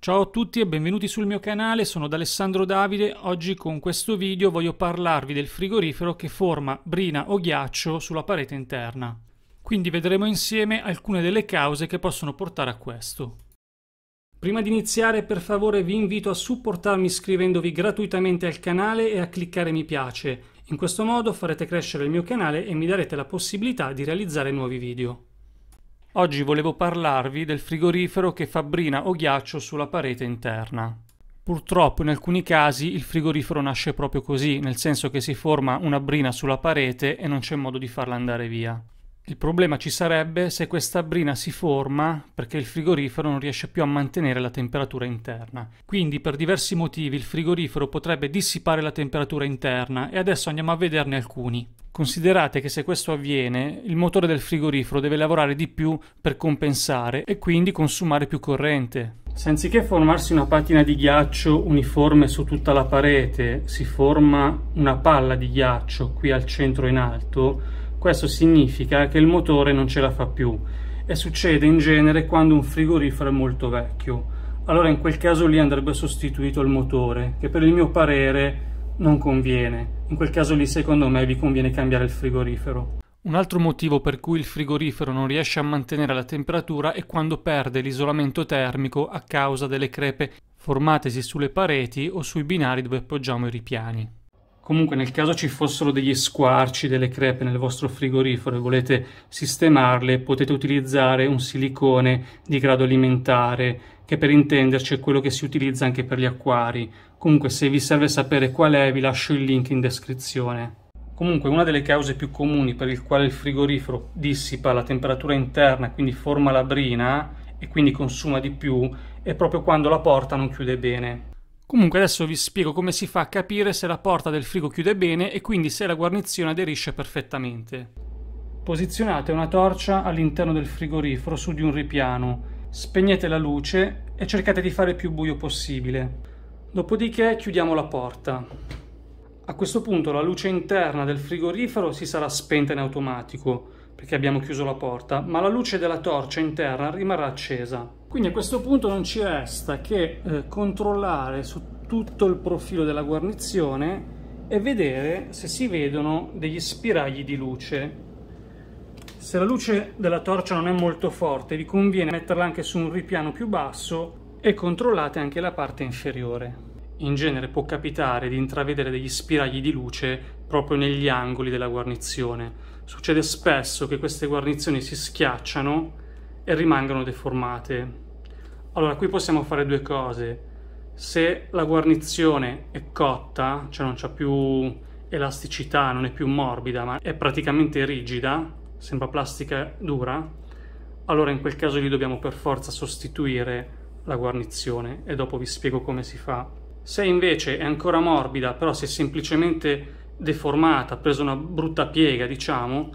Ciao a tutti e benvenuti sul mio canale, sono Alessandro Davide. Oggi con questo video voglio parlarvi del frigorifero che forma brina o ghiaccio sulla parete interna. Quindi vedremo insieme alcune delle cause che possono portare a questo. Prima di iniziare per favore vi invito a supportarmi iscrivendovi gratuitamente al canale e a cliccare mi piace. In questo modo farete crescere il mio canale e mi darete la possibilità di realizzare nuovi video. Oggi volevo parlarvi del frigorifero che fa brina o ghiaccio sulla parete interna. Purtroppo in alcuni casi il frigorifero nasce proprio così, nel senso che si forma una brina sulla parete e non c'è modo di farla andare via. Il problema ci sarebbe se questa brina si forma perché il frigorifero non riesce più a mantenere la temperatura interna. Quindi per diversi motivi il frigorifero potrebbe dissipare la temperatura interna e adesso andiamo a vederne alcuni. Considerate che se questo avviene, il motore del frigorifero deve lavorare di più per compensare e quindi consumare più corrente. Se anziché formarsi una patina di ghiaccio uniforme su tutta la parete, si forma una palla di ghiaccio qui al centro in alto, questo significa che il motore non ce la fa più e succede in genere quando un frigorifero è molto vecchio. Allora in quel caso lì andrebbe sostituito il motore, che per il mio parere non conviene. In quel caso lì secondo me vi conviene cambiare il frigorifero. Un altro motivo per cui il frigorifero non riesce a mantenere la temperatura è quando perde l'isolamento termico a causa delle crepe formatesi sulle pareti o sui binari dove appoggiamo i ripiani. Comunque nel caso ci fossero degli squarci, delle crepe nel vostro frigorifero e volete sistemarle, potete utilizzare un silicone di grado alimentare, che per intenderci è quello che si utilizza anche per gli acquari. Comunque se vi serve sapere qual è vi lascio il link in descrizione. Comunque una delle cause più comuni per il quale il frigorifero dissipa la temperatura interna, quindi forma la brina e quindi consuma di più, è proprio quando la porta non chiude bene. Comunque adesso vi spiego come si fa a capire se la porta del frigo chiude bene e quindi se la guarnizione aderisce perfettamente. Posizionate una torcia all'interno del frigorifero su di un ripiano, spegnete la luce e cercate di fare il più buio possibile. Dopodiché chiudiamo la porta. A questo punto la luce interna del frigorifero si sarà spenta in automatico perché abbiamo chiuso la porta, ma la luce della torcia interna rimarrà accesa. Quindi a questo punto non ci resta che eh, controllare su tutto il profilo della guarnizione e vedere se si vedono degli spiragli di luce. Se la luce della torcia non è molto forte vi conviene metterla anche su un ripiano più basso e controllate anche la parte inferiore. In genere può capitare di intravedere degli spiragli di luce proprio negli angoli della guarnizione. Succede spesso che queste guarnizioni si schiacciano e rimangono deformate. Allora qui possiamo fare due cose. Se la guarnizione è cotta, cioè non c'è più elasticità, non è più morbida, ma è praticamente rigida, sembra plastica dura, allora in quel caso lì dobbiamo per forza sostituire la guarnizione e dopo vi spiego come si fa. Se invece è ancora morbida, però si è semplicemente deformata, ha preso una brutta piega, diciamo,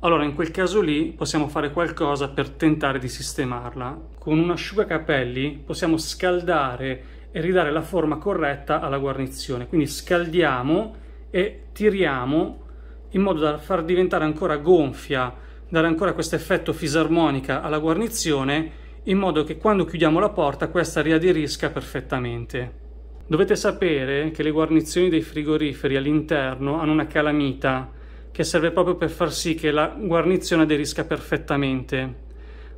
allora in quel caso lì possiamo fare qualcosa per tentare di sistemarla. Con un asciugacapelli possiamo scaldare e ridare la forma corretta alla guarnizione. Quindi scaldiamo e tiriamo in modo da far diventare ancora gonfia, dare ancora questo effetto fisarmonica alla guarnizione, in modo che quando chiudiamo la porta questa riaderisca perfettamente. Dovete sapere che le guarnizioni dei frigoriferi all'interno hanno una calamita che serve proprio per far sì che la guarnizione aderisca perfettamente.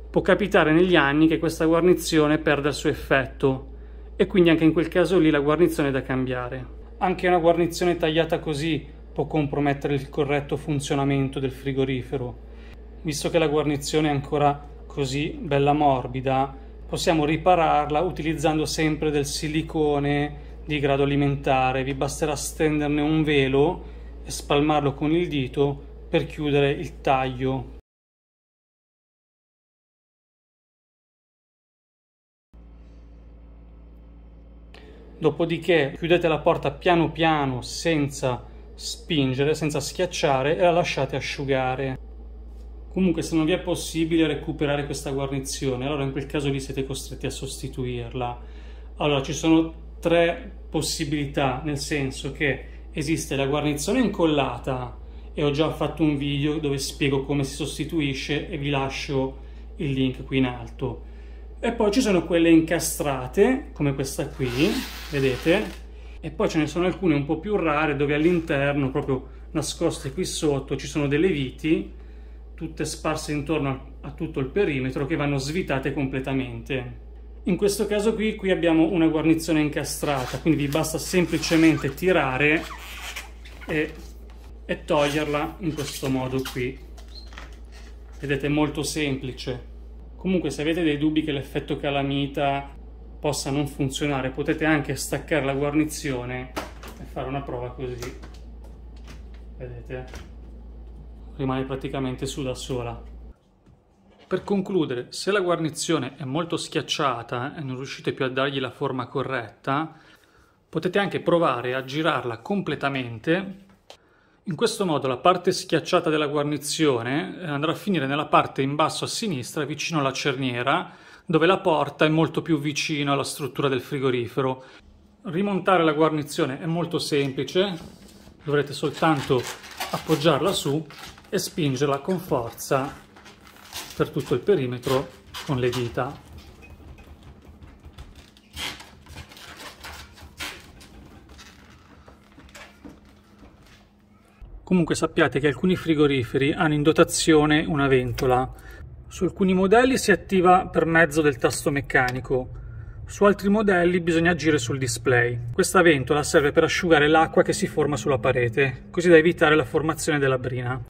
Può capitare negli anni che questa guarnizione perda il suo effetto e quindi anche in quel caso lì la guarnizione è da cambiare. Anche una guarnizione tagliata così può compromettere il corretto funzionamento del frigorifero. Visto che la guarnizione è ancora così bella morbida, possiamo ripararla utilizzando sempre del silicone di grado alimentare. Vi basterà stenderne un velo e spalmarlo con il dito per chiudere il taglio. Dopodiché chiudete la porta piano piano senza spingere, senza schiacciare e la lasciate asciugare. Comunque se non vi è possibile recuperare questa guarnizione, allora in quel caso lì siete costretti a sostituirla. Allora ci sono tre possibilità, nel senso che esiste la guarnizione incollata e ho già fatto un video dove spiego come si sostituisce e vi lascio il link qui in alto. E poi ci sono quelle incastrate, come questa qui, vedete? E poi ce ne sono alcune un po' più rare dove all'interno, proprio nascoste qui sotto, ci sono delle viti, tutte sparse intorno a tutto il perimetro, che vanno svitate completamente. In questo caso qui, qui abbiamo una guarnizione incastrata, quindi vi basta semplicemente tirare e, e toglierla in questo modo qui. Vedete, è molto semplice. Comunque se avete dei dubbi che l'effetto calamita possa non funzionare, potete anche staccare la guarnizione e fare una prova così. Vedete? Rimane praticamente su da sola. Per concludere, se la guarnizione è molto schiacciata e non riuscite più a dargli la forma corretta, potete anche provare a girarla completamente in questo modo la parte schiacciata della guarnizione eh, andrà a finire nella parte in basso a sinistra vicino alla cerniera dove la porta è molto più vicino alla struttura del frigorifero. Rimontare la guarnizione è molto semplice, dovrete soltanto appoggiarla su e spingerla con forza per tutto il perimetro con le dita. Comunque sappiate che alcuni frigoriferi hanno in dotazione una ventola. Su alcuni modelli si attiva per mezzo del tasto meccanico, su altri modelli bisogna agire sul display. Questa ventola serve per asciugare l'acqua che si forma sulla parete, così da evitare la formazione della brina.